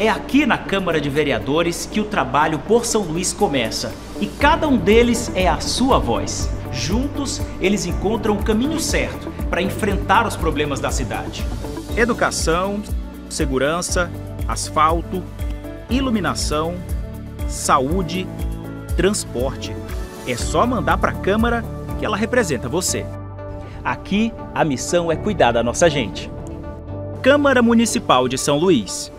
É aqui na Câmara de Vereadores que o trabalho por São Luís começa e cada um deles é a sua voz. Juntos, eles encontram o caminho certo para enfrentar os problemas da cidade. Educação, segurança, asfalto, iluminação, saúde, transporte. É só mandar para a Câmara que ela representa você. Aqui, a missão é cuidar da nossa gente. Câmara Municipal de São Luís.